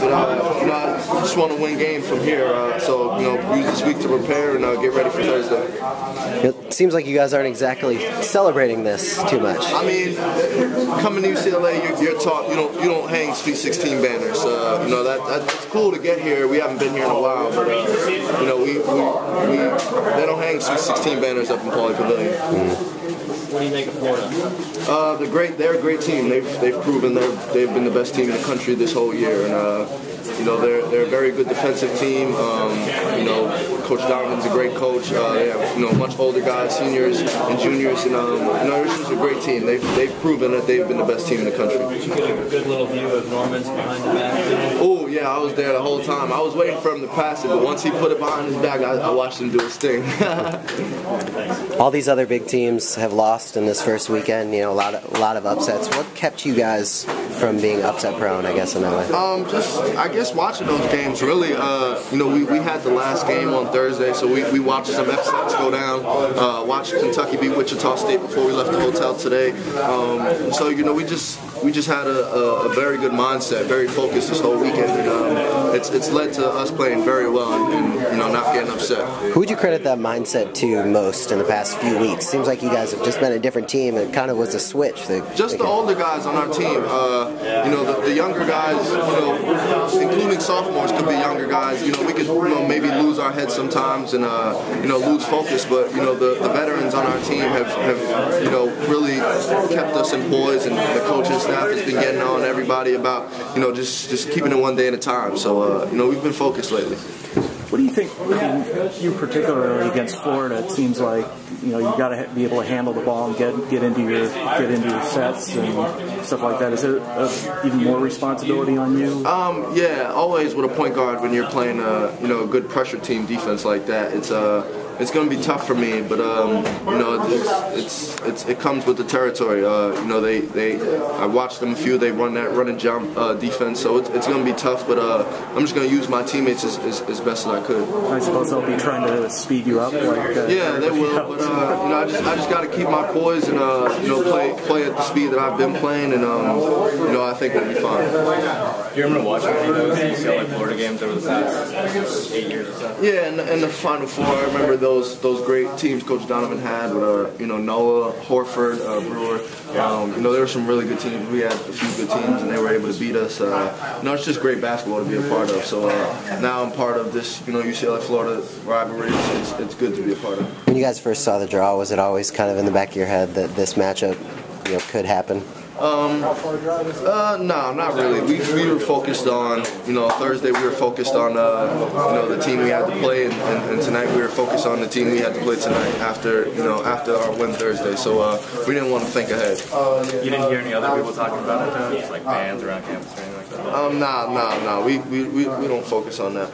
But uh, you know, I just want to win games from here. Uh, so you know, use this week to prepare and uh, get ready for Thursday. It seems like you guys aren't exactly celebrating this too much. I mean, coming to UCLA, you're, you're taught you don't you don't hang Sweet 16 banners. Uh, you know that that's cool to get here. We haven't been here in a while, but you know we, we, we they don't hang Sweet 16 banners up in Pauley Pavilion. Mm. What do you make of Florida? Uh, they're great. They're a great team. They've they've proven they they've been the best team in the country this whole year, and uh, you know they're they're a very good defensive team. Um, you know, Coach Donovan's a great coach. Uh, they have you know much older guys, seniors and juniors, and um, you know this is a great team. They've they've proven that they've been the best team in the country. Did you get a good little view of Norman's behind the back? Oh yeah, I was there the whole time. I was waiting for him to pass it, but once he put it behind his back, I, I watched him do his thing. All these other big teams have lost in this first weekend. You know, a lot of a lot of upsets. What kept you guys from being upset prone? I guess in that way. Um, just I guess watching those games. Really, uh, you know, we, we had the last game on Thursday, so we, we watched some upsets go down. Uh, watched Kentucky beat Wichita State before we left the hotel today. Um, so you know, we just we just had a, a, a, very good mindset, very focused this whole weekend, and um, it's it's led to us playing very well and, and, you know not getting upset. Who would you credit that mindset to most in the past few weeks? Seems like you guys have just been a different team. It kind of was a switch. That, just the older guys on our team. Uh, you know, the, the, younger guys, you know, including sophomores, could be younger guys. You know, we could you know maybe our heads sometimes and uh, you know lose focus, but you know the, the veterans on our team have, have you know really kept us in poise and the coaching staff has been getting on everybody about, you know, just just keeping it one day at a time. So, uh, you know, we've been focused lately. What do you think, I mean, you particularly against Florida? It seems like you know you got to be able to handle the ball and get get into your get into your sets and stuff like that. Is there a, even more responsibility on you? Um, yeah, always with a point guard when you're playing a you know a good pressure team defense like that. It's a uh, it's going to be tough for me, but um, you know, it's, it's, it's it comes with the territory. Uh, you know, they they I watched them a few. They run that run and jump uh, defense, so it's, it's going to be tough. But uh, I'm just going to use my teammates as, as, as, best as I could. I suppose they'll be trying to speed you up. Like, uh, yeah, they will. But uh, you know, I just I just got to keep my poise and uh, you know play play at the speed that I've been playing, and um, you know I think we'll be fine. You remember watching any of those UCLA Florida games over the past eight years or so? Yeah, and, in the Final Four, I remember those those great teams Coach Donovan had with uh, you know Noah, Horford, uh, Brewer. Um, you know there were some really good teams. We had a few good teams, and they were able to beat us. Uh, you know it's just great basketball to be a part of. So uh, now I'm part of this you know UCLA Florida rivalry. It's, it's good to be a part of. When you guys first saw the draw, was it always kind of in the back of your head that this matchup you know could happen? Um, uh, no, not really. We, we were focused on, you know, Thursday we were focused on, uh, you know, the team we had to play, and, and, and, tonight we were focused on the team we had to play tonight after, you know, after our win Thursday. So uh, we didn't want to think ahead. You didn't hear any other people talking about it, just like fans around campus or anything like that? Um, nah, nah, nah. We, we, we, we don't focus on that.